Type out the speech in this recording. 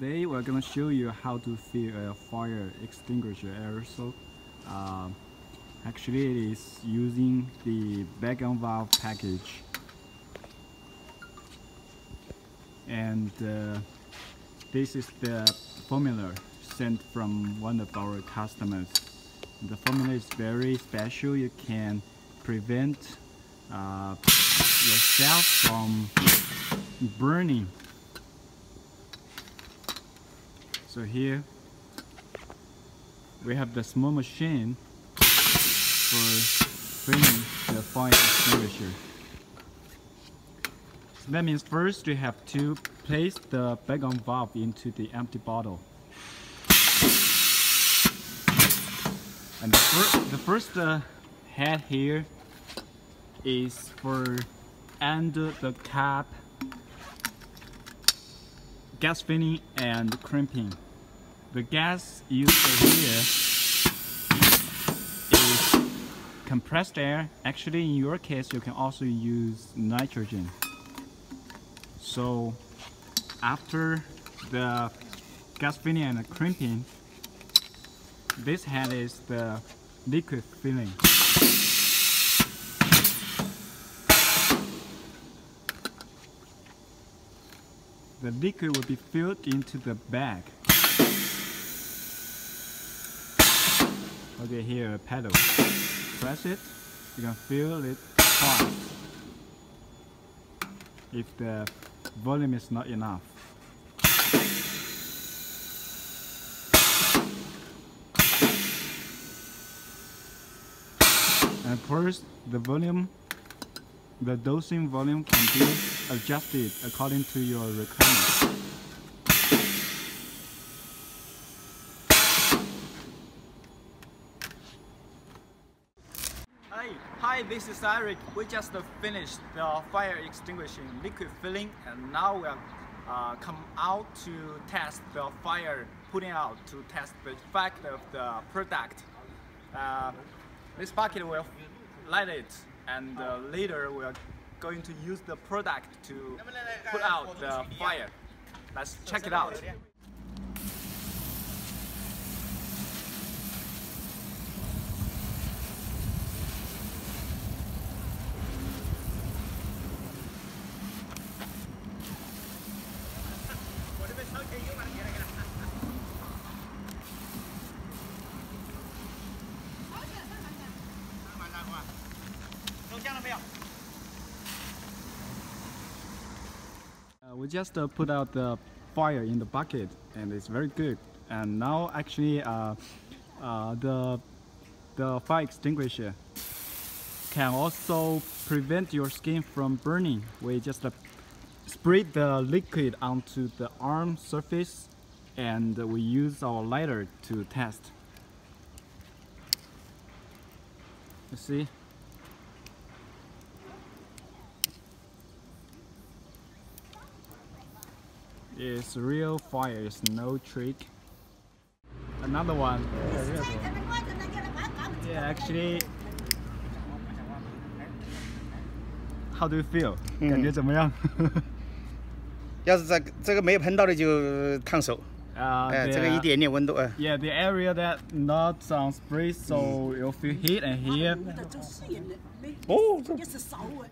Today we're gonna show you how to fill a fire extinguisher aerosol. Uh, actually it is using the bag on valve package. And uh, this is the formula sent from one of our customers. The formula is very special. You can prevent uh, yourself from burning So here we have the small machine for filling the fire extinguisher. So that means first we have to place the bag on valve into the empty bottle. And the, fir the first uh, head here is for under the cap gas filling and crimping. The gas used here is compressed air. Actually, in your case, you can also use nitrogen. So after the gas filling and crimping, this head is the liquid filling. The liquid will be filled into the bag. Okay, here a pedal. Press it, you can feel it twice. If the volume is not enough. And first, the volume, the dosing volume can be adjusted according to your requirements. Hi, hi, this is Eric. We just finished the fire extinguishing liquid filling and now we are uh, come out to test the fire putting out to test the effect of the product. Uh, this bucket will light it and uh, later we are going to use the product to put out the fire. Let's check it out. Uh, we just uh, put out the fire in the bucket and it's very good. And now actually uh, uh, the, the fire extinguisher can also prevent your skin from burning. We just uh, spray the liquid onto the arm surface and we use our lighter to test. You see? It's real fire, it's no trick. Another one. Yeah, actually. How do you feel? 感觉怎么样？要是这这个没有喷到的就烫手， Uh, 哎， the- 这个一点点温度，哎， Yeah, the area that not on spray, so you'll feel heat and here. 就试验你，你 哦，这一只手嘅。